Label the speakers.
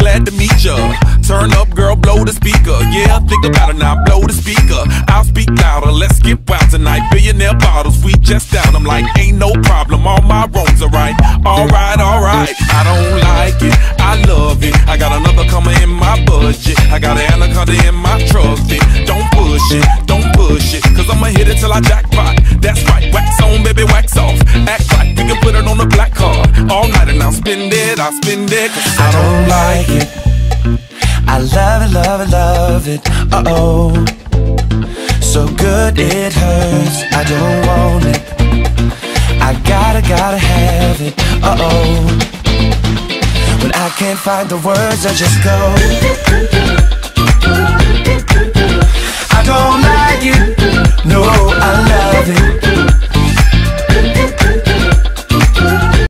Speaker 1: Glad to meet ya. Turn up, girl, blow the speaker. Yeah, think about it now, blow the speaker. I'll speak louder, let's get wild tonight. Billionaire bottles, we just down. I'm like, ain't no problem, all my wrongs are right. Alright, alright, I don't like it, I love it. I got another coming in my budget. I got an anaconda in my trusty. Don't push it, don't push it, cause I'ma hit it till I jackpot. That's right, wax on, baby, wax off. Act right, we can put it on the black card. All night I'll spend it, I'll spend it. Cause
Speaker 2: I don't like it. I love it, love it, love it. Uh oh. So good it hurts. I don't want it. I gotta, gotta have it. Uh oh. When I can't find the words, I just go. I don't